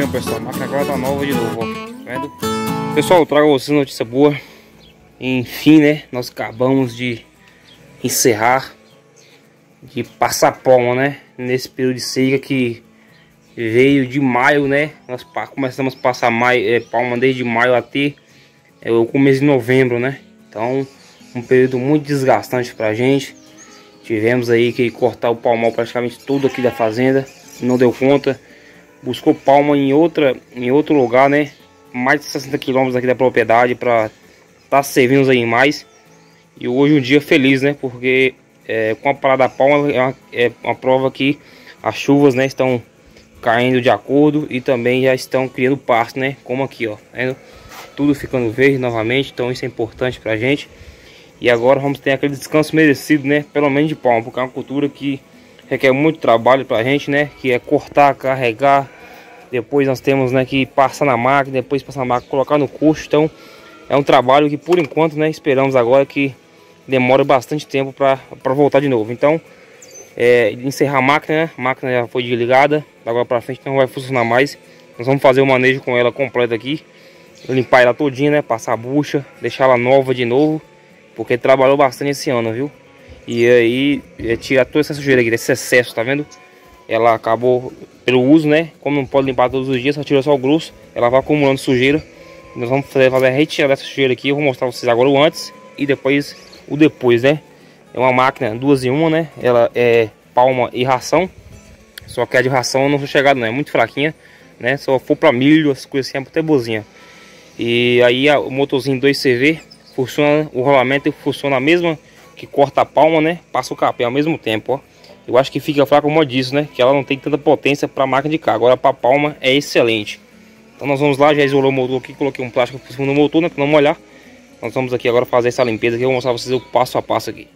Prontinho, pessoal. A máquina agora tá nova de novo, ó. Vendo? Pessoal, eu trago a vocês notícia boa. Enfim, né? Nós acabamos de encerrar, de passar palma, né? Nesse período de seca que veio de maio, né? Nós começamos a passar maio, é, palma desde maio até é, o começo de novembro, né? Então, um período muito desgastante pra gente. Tivemos aí que cortar o palmal praticamente todo aqui da fazenda. Não deu conta. Buscou palma em, outra, em outro lugar, né? Mais de 60 quilômetros aqui da propriedade para estar tá servindo os animais. E hoje um dia feliz, né? Porque é, com a parada da palma é uma, é uma prova que as chuvas né, estão caindo de acordo e também já estão criando pasto, né? Como aqui, ó. Tá Tudo ficando verde novamente, então isso é importante pra gente. E agora vamos ter aquele descanso merecido, né? Pelo menos de palma, porque é uma cultura que requer muito trabalho pra gente, né? Que é cortar, carregar. Depois nós temos né, que passar na máquina, depois passar na máquina, colocar no coxo. Então é um trabalho que por enquanto, né? Esperamos agora que demora bastante tempo para voltar de novo. Então é, encerrar a máquina, né? a máquina já foi desligada, agora para frente não vai funcionar mais. Nós vamos fazer o manejo com ela completa aqui, limpar ela todinha, né, passar a bucha, deixar ela nova de novo, porque trabalhou bastante esse ano, viu? E aí é, tirar toda essa sujeira aqui, desse excesso, tá vendo? Ela acabou pelo uso, né? Como não pode limpar todos os dias, só tira só o grosso, ela vai acumulando sujeira. Nós vamos fazer, a retirada dessa sujeira aqui, eu vou mostrar vocês agora o antes e depois o depois, né? É uma máquina duas em uma, né? Ela é palma e ração. Só que a de ração eu não sou chegado não, é muito fraquinha, né? Só for para milho, as coisas assim, é até bozinha. E aí a, o motorzinho 2CV funciona, o rolamento funciona a mesma que corta a palma, né? Passa o capé ao mesmo tempo, ó. Eu acho que fica fraco como eu disse, né? Que ela não tem tanta potência para máquina de carro. Agora para palma é excelente. Então nós vamos lá, já isolou o motor aqui, coloquei um plástico por cima do motor, né? Para não molhar. Nós vamos aqui agora fazer essa limpeza aqui, eu vou mostrar pra vocês o passo a passo aqui.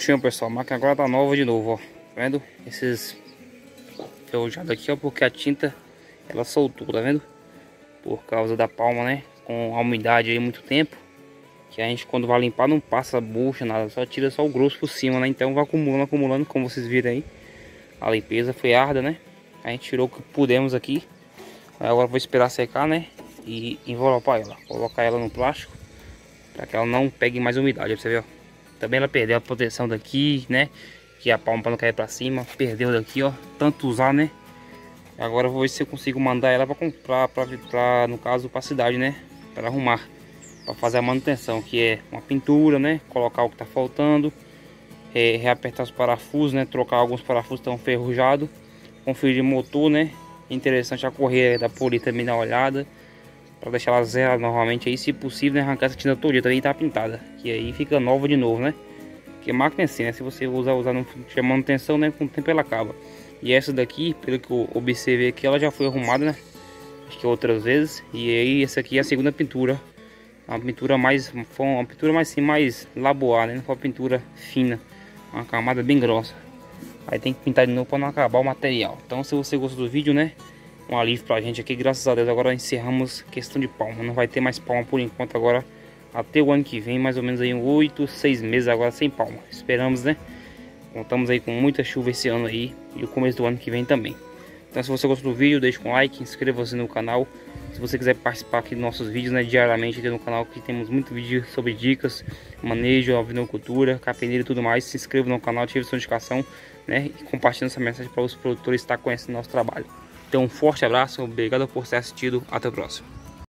Prontinho, pessoal. A máquina agora tá nova de novo, ó. Tá vendo? Esses ferrujados aqui, ó. Porque a tinta, ela soltou, tá vendo? Por causa da palma, né? Com a umidade aí muito tempo. Que a gente, quando vai limpar, não passa bucha, nada. Só tira só o grosso por cima, né? Então vai acumulando, acumulando, como vocês viram aí. A limpeza foi árdua, né? A gente tirou o que pudemos aqui. Agora vou esperar secar, né? E envelopar ela. Colocar ela no plástico. Para que ela não pegue mais umidade, pra você ver, ó. Também ela perdeu a proteção daqui, né? Que a palma para não cair para cima. Perdeu daqui, ó. Tanto usar, né? Agora eu vou ver se eu consigo mandar ela para comprar, para no caso, para cidade, né? Para arrumar. Para fazer a manutenção, que é uma pintura, né? Colocar o que tá faltando. É, reapertar os parafusos, né? Trocar alguns parafusos que estão enferrujados. Conferir motor, né? Interessante a correia da poli também dar uma olhada. Para deixar ela zero novamente aí, se possível, né, arrancar essa tinta toda também tá pintada. Que aí fica nova de novo, né? Que máquina é assim, né? Se você usar, usar não chamando atenção, né? Com o tempo ela acaba. E essa daqui, pelo que eu observei aqui, ela já foi arrumada, né? Acho que outras vezes. E aí essa aqui é a segunda pintura. Uma pintura mais, uma pintura mais assim, mais laboar, né? Não foi uma pintura fina. Uma camada bem grossa. Aí tem que pintar de novo para não acabar o material. Então se você gostou do vídeo, né? Um alívio pra gente aqui, graças a Deus. Agora encerramos questão de palma. Não vai ter mais palma por enquanto agora. Até o ano que vem, mais ou menos aí 8, 6 meses agora sem palma. Esperamos, né? Contamos aí com muita chuva esse ano aí e o começo do ano que vem também. Então se você gostou do vídeo, deixe um like, inscreva-se no canal. Se você quiser participar aqui dos nossos vídeos né, diariamente aqui no canal, que temos muito vídeo sobre dicas, manejo, avinocultura, capineira e tudo mais, se inscreva no canal, ative sua notificação né, e compartilhe essa mensagem para os produtores estar conhecendo nosso trabalho. Então um forte abraço, obrigado por ter assistido, até o próximo.